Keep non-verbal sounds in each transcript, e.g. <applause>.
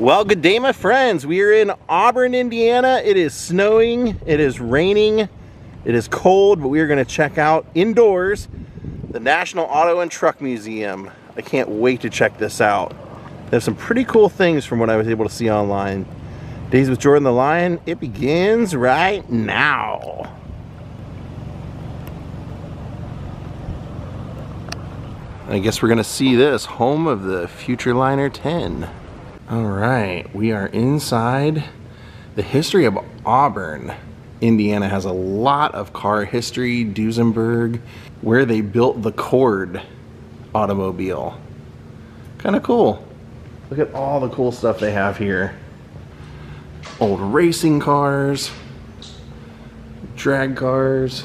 Well, good day, my friends. We are in Auburn, Indiana. It is snowing, it is raining, it is cold, but we are going to check out indoors the National Auto and Truck Museum. I can't wait to check this out. There's some pretty cool things from what I was able to see online. Daze with Jordan the Lion, it begins right now. I guess we're gonna see this, home of the Futurliner 10. All right, we are inside. The history of Auburn, Indiana has a lot of car history. Duesenberg, where they built the Cord automobile. Kind of cool. Look at all the cool stuff they have here. Old racing cars, drag cars.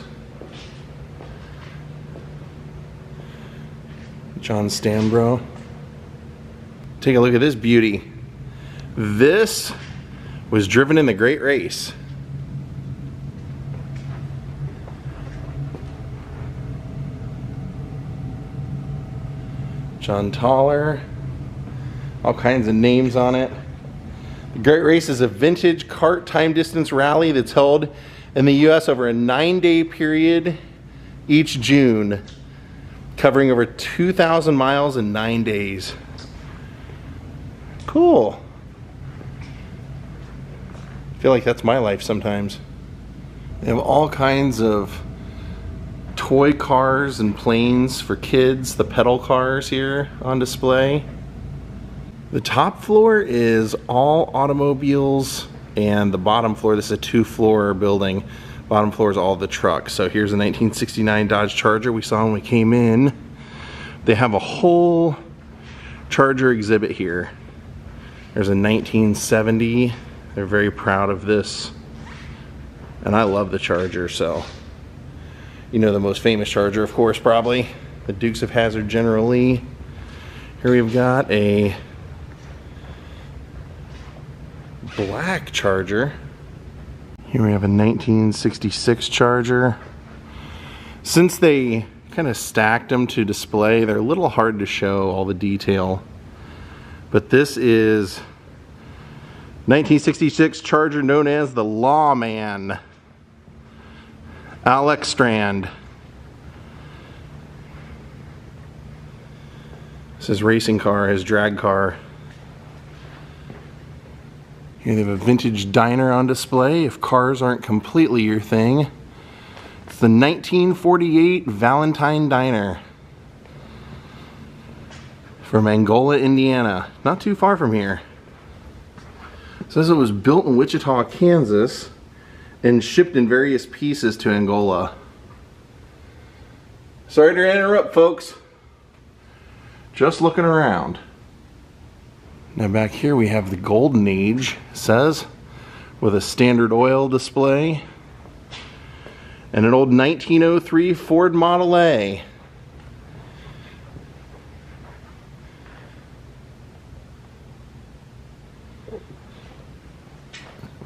John Stambro. Take a look at this beauty. This was driven in the Great Race. John Toller, all kinds of names on it. The Great Race is a vintage cart time distance rally that's held in the US over a nine day period each June, covering over 2,000 miles in nine days. Cool feel like that's my life sometimes. They have all kinds of toy cars and planes for kids, the pedal cars here on display. The top floor is all automobiles and the bottom floor, this is a two floor building. Bottom floor is all the trucks. So here's a 1969 Dodge Charger we saw when we came in. They have a whole Charger exhibit here. There's a 1970 they're very proud of this. And I love the Charger, so. You know the most famous Charger, of course, probably. The Dukes of Hazzard General Lee. Here we've got a black Charger. Here we have a 1966 Charger. Since they kind of stacked them to display, they're a little hard to show all the detail. But this is 1966 Charger known as the Lawman. Alex Strand. This is racing car, his drag car. Here they have a vintage diner on display if cars aren't completely your thing. It's the 1948 Valentine Diner from Angola, Indiana. Not too far from here says it was built in Wichita, Kansas and shipped in various pieces to Angola. Sorry to interrupt folks. Just looking around. Now back here we have the golden age, says, with a standard oil display and an old 1903 Ford Model A.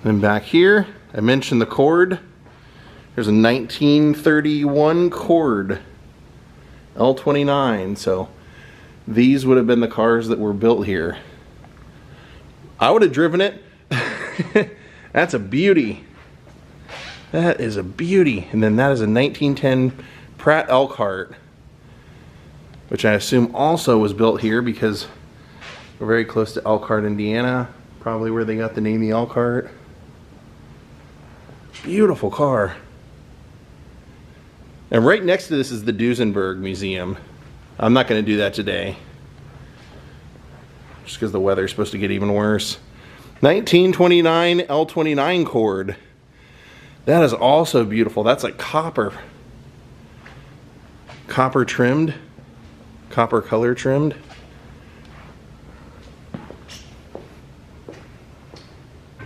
Then back here, I mentioned the Cord. There's a 1931 Cord L29. So these would have been the cars that were built here. I would have driven it. <laughs> That's a beauty. That is a beauty. And then that is a 1910 Pratt Elkhart, which I assume also was built here because we're very close to Elkhart, Indiana. Probably where they got the name the Elkhart. Beautiful car. And right next to this is the Duesenberg Museum. I'm not going to do that today. Just because the weather's supposed to get even worse. 1929 L29 cord. That is also beautiful. That's like copper. Copper trimmed. Copper color trimmed.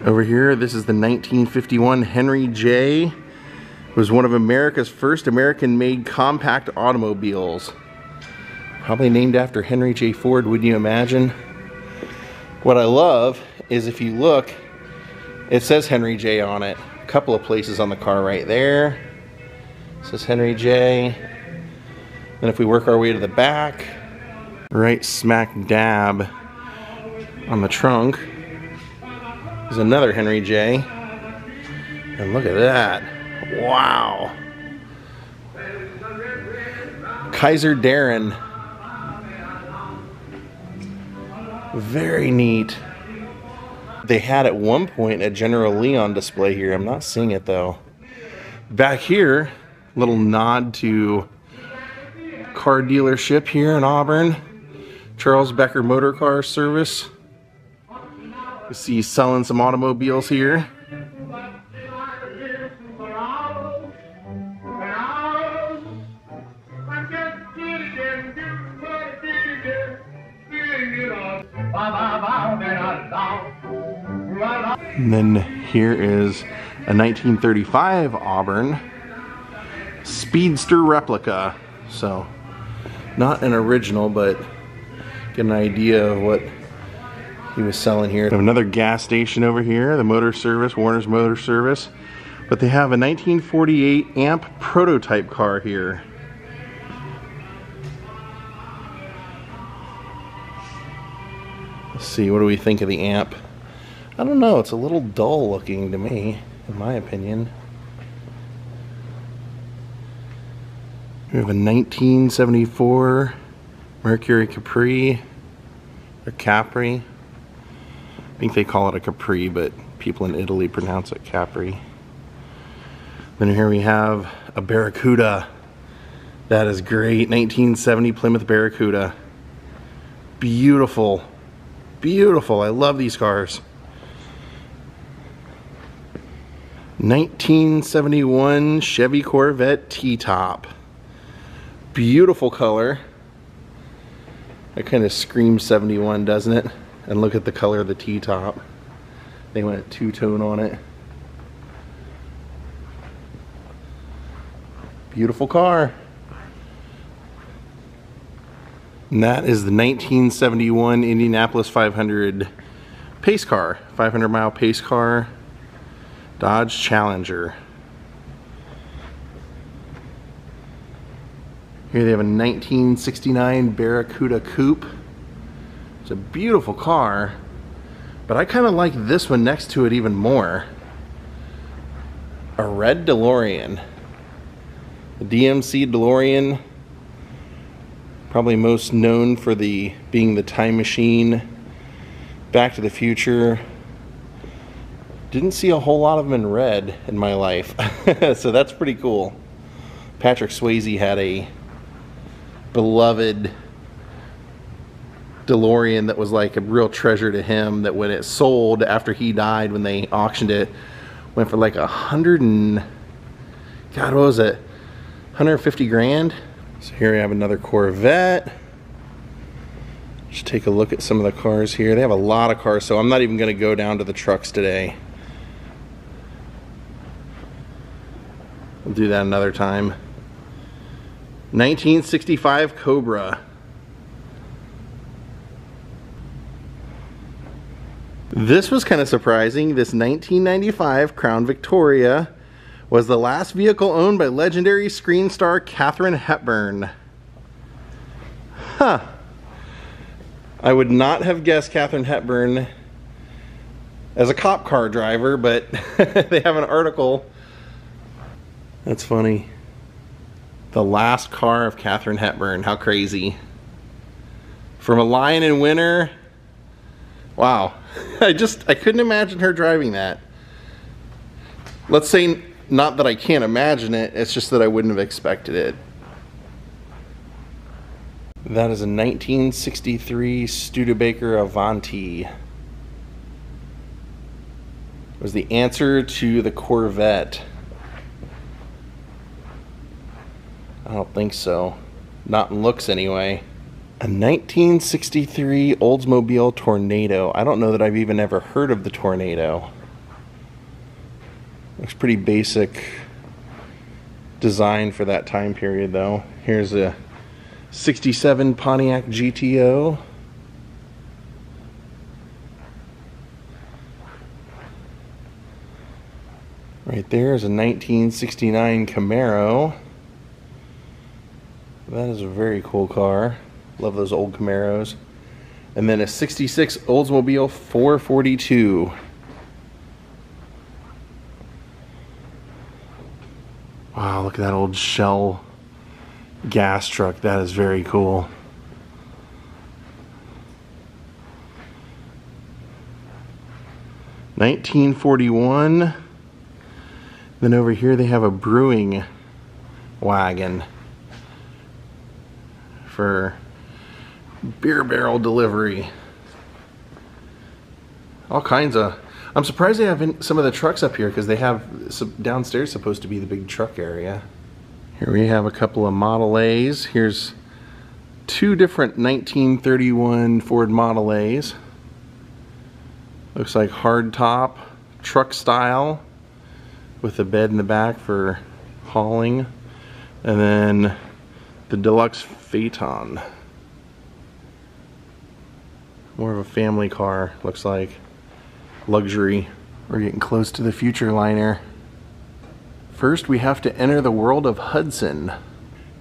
Over here, this is the 1951 Henry J. It was one of America's first American-made compact automobiles. Probably named after Henry J. Ford, wouldn't you imagine? What I love is if you look, it says Henry J on it. A couple of places on the car right there. It says Henry J. Then if we work our way to the back, right smack dab on the trunk, Another Henry J. And look at that. Wow. Kaiser Darrin. Very neat. They had at one point a General Lee on display here. I'm not seeing it though. Back here, little nod to car dealership here in Auburn. Charles Becker Motor Car Service. See selling some automobiles here. And then here is a 1935 Auburn Speedster replica. So, not an original, but get an idea of what he was selling here. We have another gas station over here, the Motor Service, Warner's Motor Service. But they have a 1948 AMP prototype car here. Let's see, what do we think of the AMP? I don't know, it's a little dull looking to me, in my opinion. We have a 1974 Mercury Capri, or Capri. I think they call it a Capri, but people in Italy pronounce it Capri. Then here we have a Barracuda. That is great. 1970 Plymouth Barracuda. Beautiful. Beautiful. I love these cars. 1971 Chevy Corvette T-Top. Beautiful color. That kind of screams 71, doesn't it? And look at the color of the T-top. They went two-tone on it. Beautiful car. And that is the 1971 Indianapolis 500 pace car, 500 mile pace car. Dodge Challenger. Here they have a 1969 Barracuda Coupe. It's a beautiful car, but I kind of like this one next to it even more. A red DeLorean. The DMC DeLorean, probably most known for the being the time machine, Back to the Future, didn't see a whole lot of them in red in my life. <laughs> so that's pretty cool. Patrick Swayze had a beloved DeLorean that was like a real treasure to him that when it sold after he died when they auctioned it went for like a hundred and God what was it? 150 grand? So here we have another Corvette. Just take a look at some of the cars here. They have a lot of cars so I'm not even gonna go down to the trucks today. We'll do that another time. 1965 Cobra. This was kind of surprising. This 1995 Crown Victoria was the last vehicle owned by legendary screen star Katharine Hepburn. Huh. I would not have guessed Katharine Hepburn as a cop car driver, but <laughs> they have an article that's funny. The last car of Katharine Hepburn. How crazy. From a Lion in Winter. Wow. <laughs> I just, I couldn't imagine her driving that. Let's say, not that I can't imagine it, it's just that I wouldn't have expected it. That is a 1963 Studebaker Avanti. It was the answer to the Corvette. I don't think so. Not in looks anyway. A 1963 Oldsmobile Tornado. I don't know that I've even ever heard of the Tornado. Looks pretty basic design for that time period though. Here's a 67 Pontiac GTO. Right there is a 1969 Camaro. That is a very cool car. Love those old Camaros. And then a 66 Oldsmobile 442. Wow, look at that old shell gas truck. That is very cool. Nineteen forty one. Then over here they have a brewing wagon for beer barrel delivery. All kinds of. I'm surprised they have some of the trucks up here because they have some, downstairs supposed to be the big truck area. Here we have a couple of Model A's. Here's two different 1931 Ford Model A's. Looks like hard top, truck style, with a bed in the back for hauling. And then the deluxe Phaeton. More of a family car, looks like. Luxury. We're getting close to the Futurliner. First, we have to enter the world of Hudson.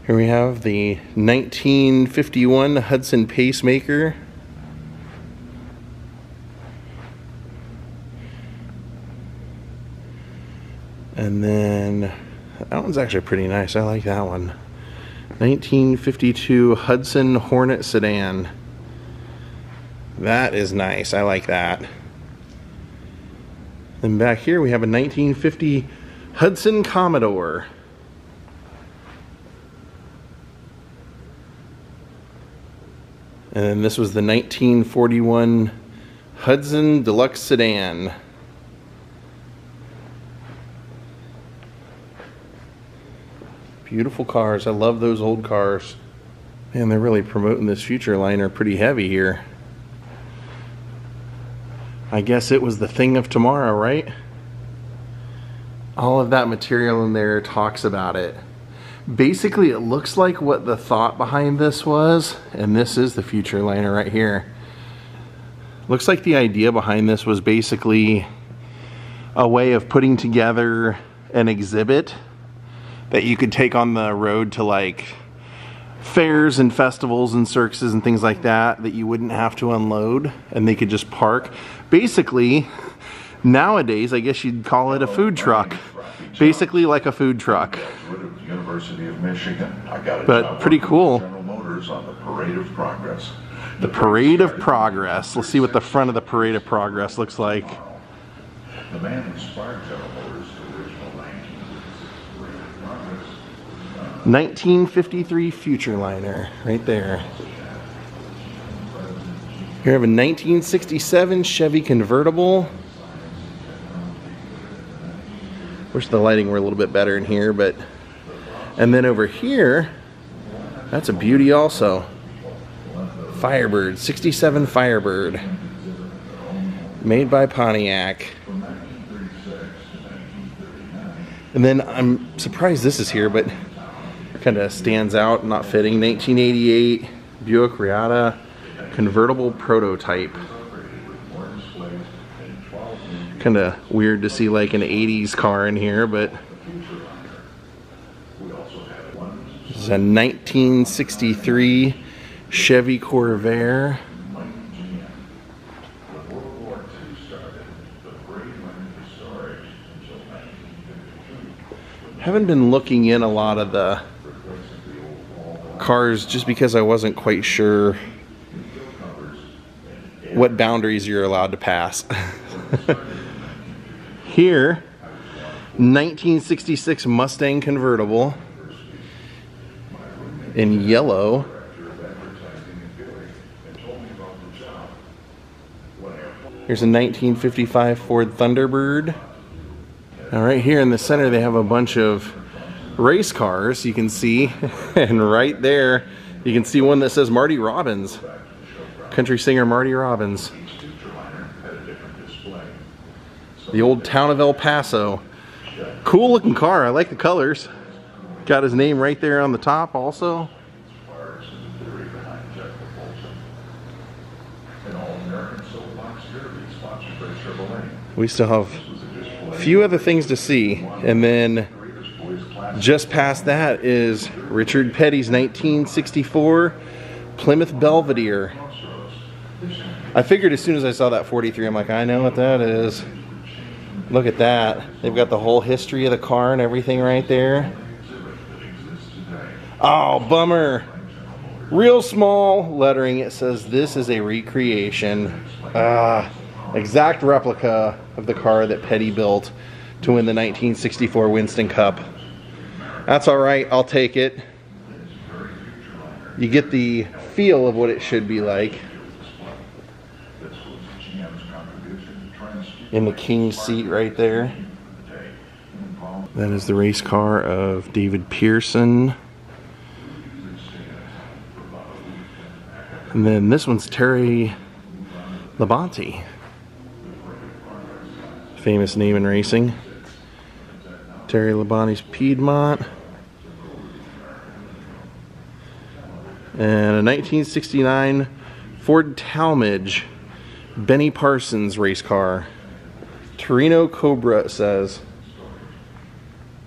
Here we have the 1951 Hudson Pacemaker. And then that one's actually pretty nice. I like that one. 1952 Hudson Hornet Sedan. That is nice. I like that. Then back here we have a 1950 Hudson Commodore. And this was the 1941 Hudson Deluxe Sedan. Beautiful cars. I love those old cars. Man, they're really promoting this Futurliner pretty heavy here. I guess it was the thing of tomorrow, right? All of that material in there talks about it. Basically, it looks like what the thought behind this was, and this is the Futurliner right here. Looks like the idea behind this was basically a way of putting together an exhibit that you could take on the road to like fairs and festivals and circuses and things like that that you wouldn't have to unload and they could just park. Basically, nowadays, I guess you'd call it a food truck. Basically like a food truck. University of Michigan. I got but pretty cool. General Motors on the Parade of Progress. The Parade of Progress. Let's see what the front of the Parade of Progress looks like. The man inspired General Motors 1953 Futurliner, right there. Here have a 1967 Chevy convertible. Wish the lighting were a little bit better in here, but and then over here, that's a beauty also. Firebird, 67 Firebird. Made by Pontiac. And then I'm surprised this is here, but kind of stands out, not fitting. 1988 Buick Reatta convertible prototype. Kind of weird to see like an 80s car in here, but this is a 1963 Chevy Corvair. Haven't been looking in a lot of the cars just because I wasn't quite sure what boundaries you're allowed to pass. <laughs> Here, 1966 Mustang convertible in yellow. Here's a 1955 Ford Thunderbird. Now right here in the center they have a bunch of race cars you can see <laughs> and right there you can see one that says Marty Robbins. Country singer Marty Robbins. The old town of El Paso. Cool looking car I like the colors. Got his name right there on the top also. We still have a few other things to see and then just past that is Richard Petty's 1964 Plymouth Belvedere. I figured as soon as I saw that 43, I'm like, I know what that is. Look at that. They've got the whole history of the car and everything right there. Oh, bummer. Real small lettering. It says this is a recreation. Ah, exact replica of the car that Petty built to win the 1964 Winston Cup. That's all right. I'll take it. You get the feel of what it should be like. In the king seat right there. That is the race car of David Pearson. And then this one's Terry Labonte. Famous name in racing. Terry Labonte's Piedmont. And a 1969 Ford Talladega Benny Parsons race car. Torino Cobra, says.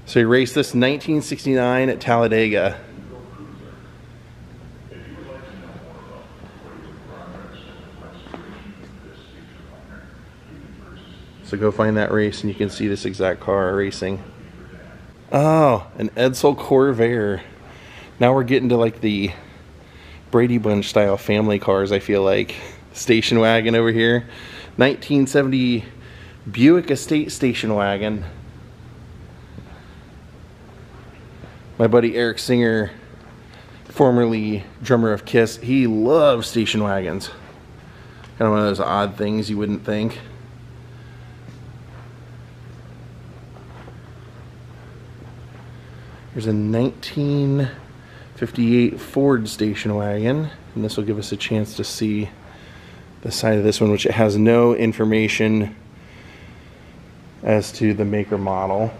So he raced this 1969 at Talladega. So go find that race and you can see this exact car racing. Oh, an Edsel Corvair. Now we're getting to like the Brady Bunch style family cars, I feel like. Station wagon over here. 1970 Buick Estate station wagon. My buddy Eric Singer, formerly drummer of Kiss, he loves station wagons. Kind of one of those odd things you wouldn't think. There's a 1958 Ford station wagon, and this will give us a chance to see the side of this one, which it has no information as to the maker model.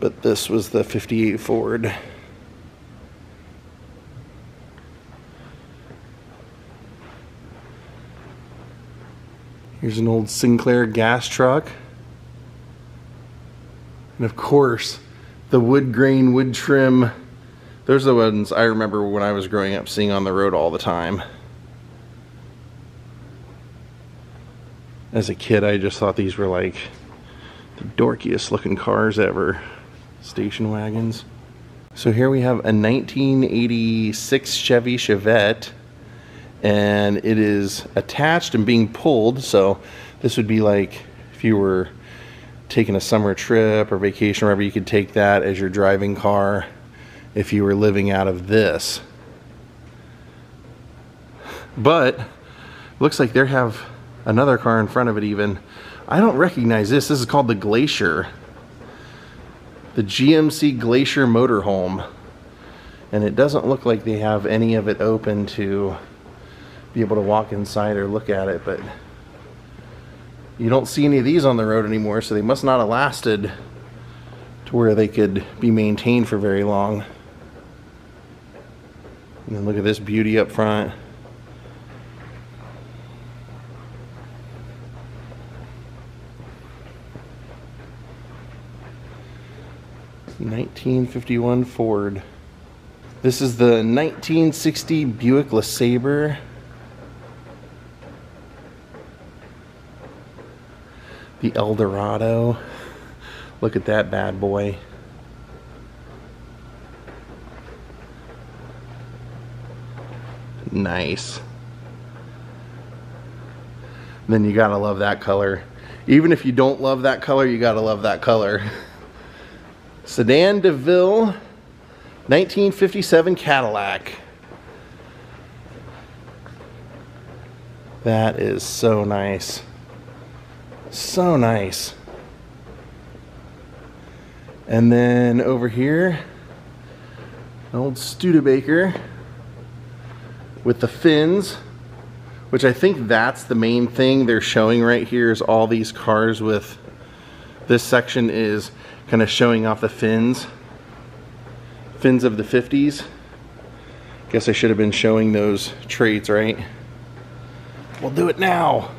But this was the 58 Ford. Here's an old Sinclair gas truck. And of course, the wood grain, wood trim. Those are the ones I remember when I was growing up seeing on the road all the time. As a kid, I just thought these were like the dorkiest looking cars ever. Station wagons. So here we have a 1986 Chevy Chevette and it is attached and being pulled. So this would be like if you were taking a summer trip or vacation, wherever you could take that as your driving car if you were living out of this. But looks like they have another car in front of it even. I don't recognize this. This is called the Glacier. The GMC Glacier Motorhome. And it doesn't look like they have any of it open to be able to walk inside or look at it, but you don't see any of these on the road anymore, so they must not have lasted to where they could be maintained for very long. And then look at this beauty up front. Nineteen fifty one Ford. This is the 1960 Buick LeSabre. The Eldorado. Look at that bad boy. Nice. Then you gotta love that color. Even if you don't love that color, you gotta love that color. <laughs> Sedan DeVille 1957 Cadillac. That is so nice. So nice. And then over here, an old Studebaker with the fins, which I think that's the main thing they're showing right here is all these cars with this section is kind of showing off the fins. Fins of the 50s. Guess I should have been showing those traits, right? We'll do it now.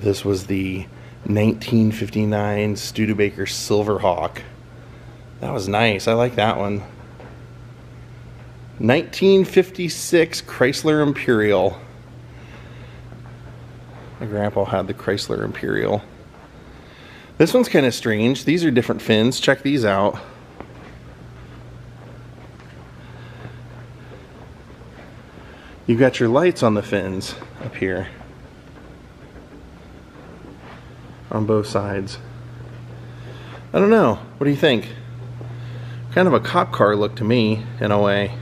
This was the 1959 Studebaker Silverhawk. That was nice. I like that one. 1956 Chrysler Imperial. My grandpa had the Chrysler Imperial. This one's kind of strange. These are different fins. Check these out. You've got your lights on the fins up here. On both sides. I don't know. What do you think? Kind of a cop car look to me, in a way.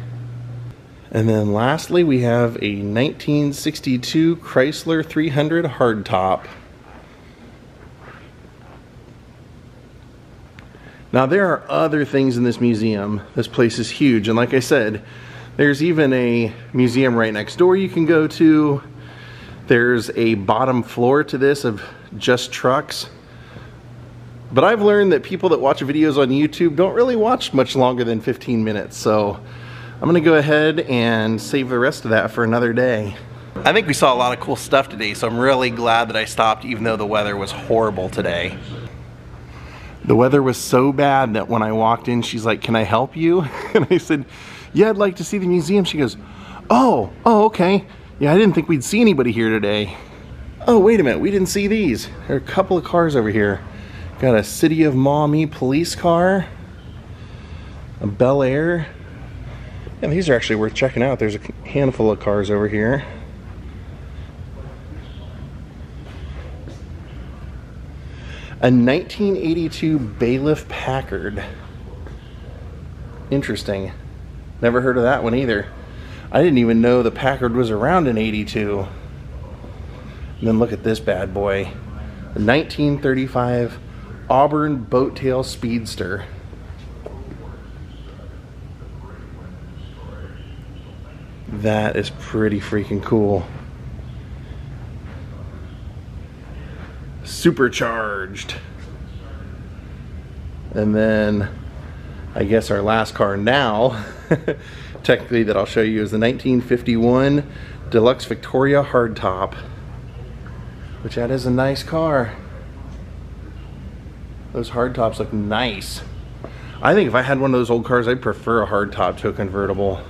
And then lastly, we have a 1962 Chrysler 300 hardtop. Now there are other things in this museum. This place is huge, and like I said, there's even a museum right next door you can go to. There's a bottom floor to this of just trucks. But I've learned that people that watch videos on YouTube don't really watch much longer than 15 minutes, so I'm gonna go ahead and save the rest of that for another day. I think we saw a lot of cool stuff today, so I'm really glad that I stopped even though the weather was horrible today. The weather was so bad that when I walked in, she's like, can I help you? <laughs> And I said, yeah, I'd like to see the museum. She goes, oh, oh, okay. Yeah, I didn't think we'd see anybody here today. Oh, wait a minute, we didn't see these. There are a couple of cars over here. Got a City of Maumee police car, a Bel Air. Yeah, these are actually worth checking out. There's a handful of cars over here. A 1982 Bailiff Packard. Interesting. Never heard of that one either. I didn't even know the Packard was around in 82. And then look at this bad boy. The 1935 Auburn Boattail Speedster. That is pretty freaking cool. Supercharged. And then I guess our last car now, <laughs> technically that I'll show you is the 1951 Deluxe Victoria Hardtop. Which that is a nice car. Those hardtops look nice. I think if I had one of those old cars, I'd prefer a hardtop to a convertible.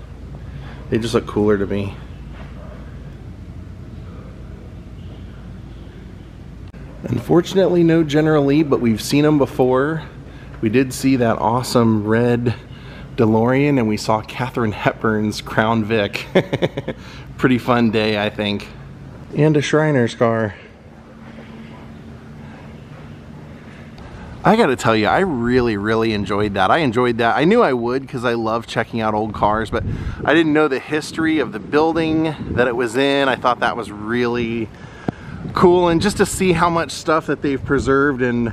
They just look cooler to me. Unfortunately, no General Lee, but we've seen them before. We did see that awesome red DeLorean and we saw Katharine Hepburn's Crown Vic. <laughs> Pretty fun day, I think. And a Shriner's car. I gotta tell you, I really, really enjoyed that. I enjoyed that. I knew I would because I love checking out old cars, but I didn't know the history of the building that it was in. I thought that was really cool. And just to see how much stuff that they've preserved and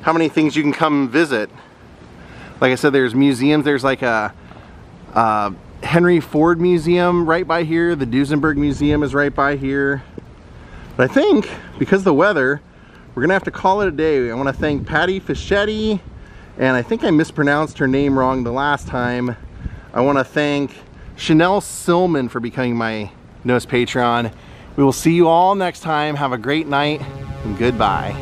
how many things you can come visit. Like I said, there's museums. There's like a, a Henry Ford Museum right by here. The Duesenberg Museum is right by here. But I think because of the weather, we're gonna have to call it a day. I wanna thank Patty Fischetti, and I think I mispronounced her name wrong the last time. I wanna thank Chanel Silman for becoming my newest Patreon. We will see you all next time. Have a great night, and goodbye.